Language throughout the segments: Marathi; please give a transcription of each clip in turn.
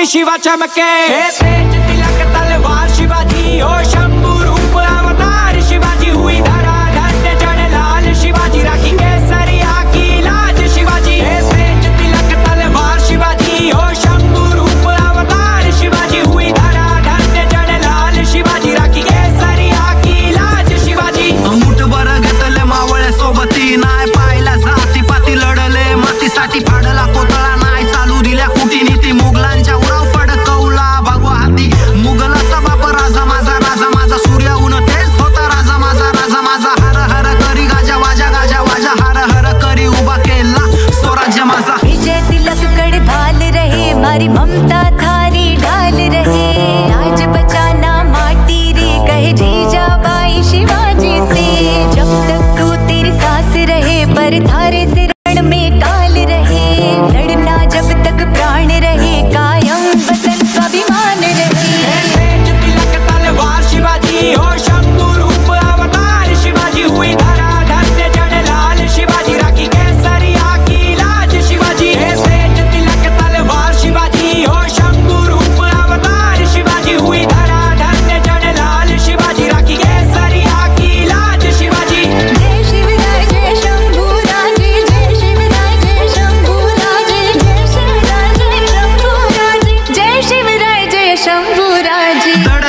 वीर शिवा चमके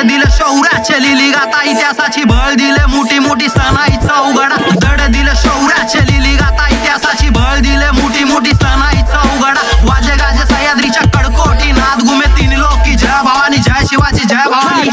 दिलं शौराचे लिली गाता इतिहासाची भळ दिले मोठी मोठी सणाई चौघडा. दड दिलं शौराचे लिली गाता इतिहासाची भळ दिले मोठी मोठी सणाई चौघडा. वाजे गाजे सह्याद्रीच्या कडकोटी नाद गुमे तीन की जय भवानी जय शिवाजी जय भवानी.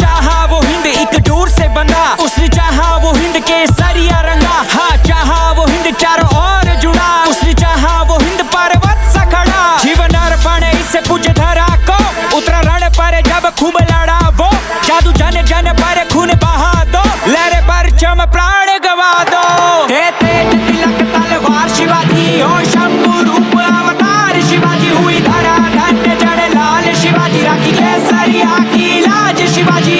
शिवाजी राखी केसरी आखी लाज शिवाजी